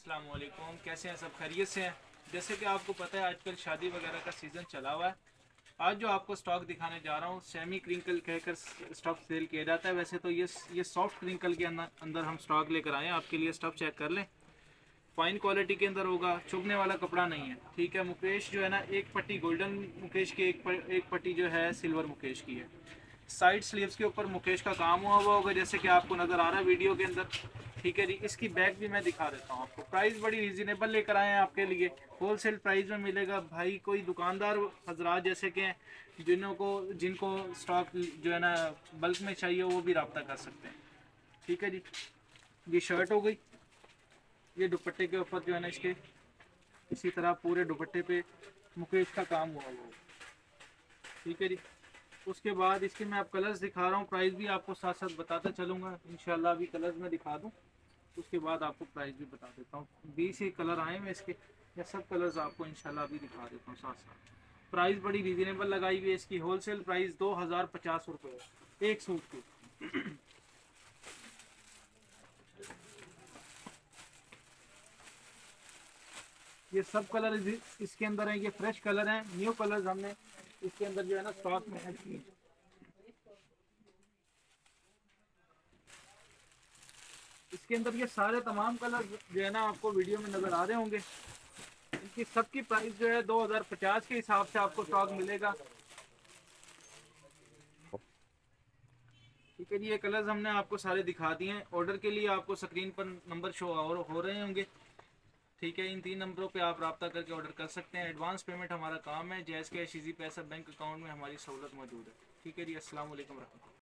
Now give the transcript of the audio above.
अस्सलाम वालेकुम कैसे हैं सब? खैरियत से हैं? जैसे कि आपको पता है, आजकल शादी वगैरह का सीज़न चला हुआ है। आज जो आपको स्टॉक दिखाने जा रहा हूँ सेमी क्रिंकल कहकर स्टॉक सेल किया जाता है। वैसे तो ये ये सॉफ्ट क्रिंकल के अंदर हम स्टॉक लेकर आए हैं। आपके लिए स्टॉक चेक कर लें। फाइन क्वालिटी के अंदर होगा, चुभने वाला कपड़ा नहीं है। ठीक है, मुकेश जो है ना, एक पट्टी गोल्डन मुकेश की, एक पट्टी जो है सिल्वर मुकेश की है। साइड स्लीव्स के ऊपर मुकेश का काम हुआ हुआ होगा, जैसे कि आपको नज़र आ रहा है वीडियो के अंदर। ठीक है जी, इसकी बैग भी मैं दिखा देता हूँ आपको। प्राइस बड़ी रीजनेबल लेकर आए हैं आपके लिए। होलसेल प्राइस में मिलेगा भाई कोई दुकानदार, हजरात जैसे के जिन्हों को, जिनको स्टॉक जो है ना बल्क में चाहिए, वो भी रबता कर सकते हैं। ठीक है जी, ये शर्ट हो गई। ये दुपट्टे के ऊपर जो है ना इसके, इसी तरह पूरे दुपट्टे पे मुकेश का काम हुआ हुआ ठीक है जी उसके बाद इसके मैं आप कलर्स दिखा रहा हूँ प्राइस भी आपको साथ साथ बताता चलूँगा। इंशाल्लाह अभी कलर्स में दिखा दूँ, उसके बाद आपको प्राइस भी बता देता हूँ। बीस ही कलर आए हैं इसके, या सब कलर्स आपको इंशाल्लाह अभी दिखा देता हूँ साथ साथ प्राइस बड़ी रीजनेबल लगाई हुई है इसकी होलसेल प्राइस दो हज़ार पचास रुपये एक सूट की। ये सब कलर इसके अंदर है, ये फ्रेश कलर हैं न्यू कलर्स हमने इसके अंदर जो है ना स्टॉक में है इसके अंदर ये सारे तमाम कलर जो है ना आपको वीडियो में नज़र आ रहे होंगे। इनकी सबकी प्राइस जो है 2050 के हिसाब से आपको स्टॉक मिलेगा। ठीक है जी, ये कलर्स हमने आपको सारे दिखा दिए हैं। ऑर्डर के लिए आपको स्क्रीन पर नंबर शो और हो रहे होंगे। ठीक है, इन तीन नंबरों पे आप रब्ता करके ऑर्डर कर सकते हैं। एडवांस पेमेंट हमारा काम है। जैस के इजी पैसा बैंक अकाउंट में हमारी सहूलत मौजूद है। ठीक है जी असल रहमतुल्लाह।